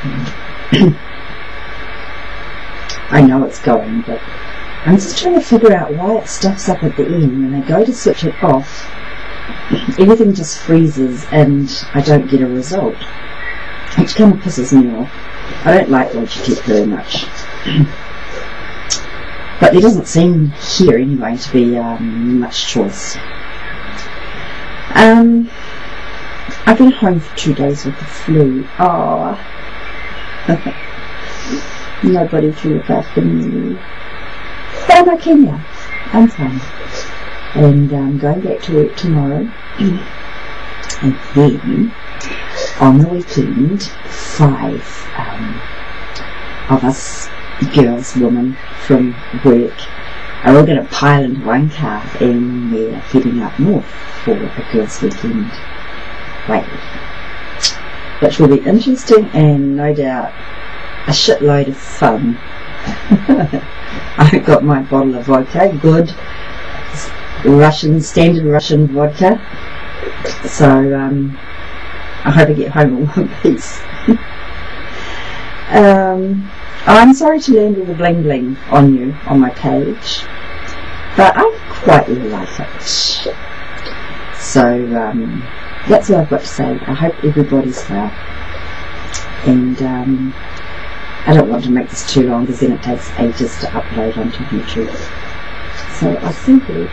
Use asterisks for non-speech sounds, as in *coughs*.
*coughs* I know it's going, but I'm just trying to figure out why it stuffs up at the end. When I go to switch it off, *coughs* everything just freezes and I don't get a result, which kind of pisses me off. I don't like Logitech very much. *coughs* but there doesn't seem here anyway to be um, much choice. Um, I've been home for two days with the flu. Oh, nobody to look after me. But I'm. I'm fine. And I'm going back to work tomorrow. and then, on the weekend, five um, of us girls, women from work are all going to pile into one car and we're heading up north for a girls' weekend. Wait. Which will be interesting and no doubt a shitload of fun. *laughs* I've got my bottle of vodka, good Russian, standard Russian vodka. So um, I hope I get home in one piece. *laughs* um, I'm sorry to land all the bling bling on you on my page, but I quite like it. So um, that's all I've got to say. I hope everybody's well. And um, I don't want to make this too long because then it takes ages to upload onto YouTube. So I'll simply